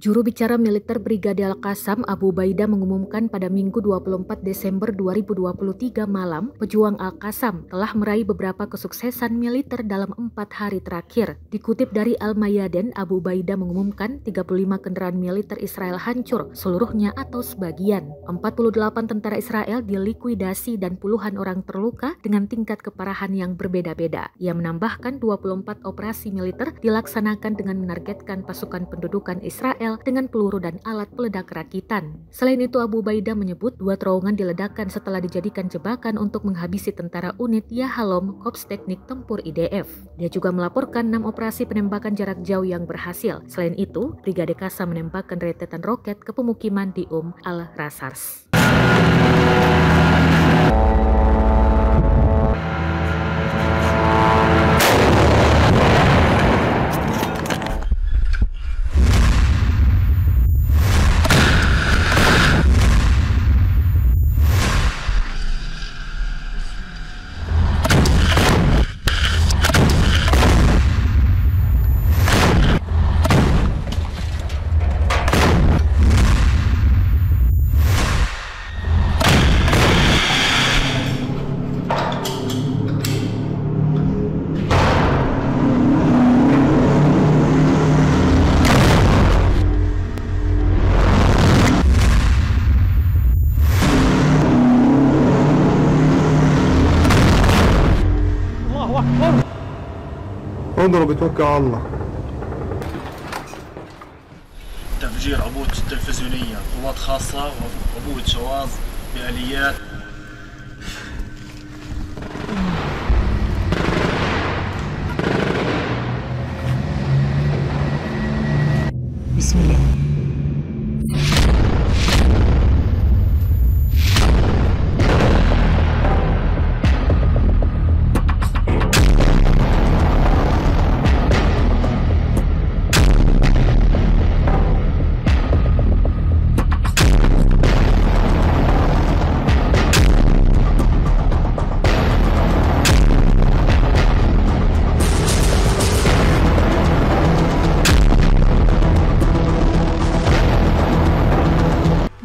Juru bicara militer Brigade Al-Qassam Abu Baida mengumumkan pada Minggu 24 Desember 2023 malam, pejuang Al-Qassam telah meraih beberapa kesuksesan militer dalam empat hari terakhir. Dikutip dari Al-Mayaden, Abu Baida mengumumkan 35 kendaraan militer Israel hancur, seluruhnya atau sebagian. 48 tentara Israel dilikuidasi dan puluhan orang terluka dengan tingkat keparahan yang berbeda-beda. Ia menambahkan 24 operasi militer dilaksanakan dengan menargetkan pasukan pendudukan Israel Israel dengan peluru dan alat peledak rakitan. Selain itu, Abu Baida menyebut dua terowongan diledakkan setelah dijadikan jebakan untuk menghabisi tentara unit Yahalom Korps Teknik Tempur IDF. Dia juga melaporkan enam operasi penembakan jarak jauh yang berhasil. Selain itu, Brigade Kasa menembakkan rentetan roket ke pemukiman di Um al-Rasars. اضرب توكل على الله. تفجير عبوة تلفزيونية قوات خاصة وعبوة شواظ بآليات. بسم الله.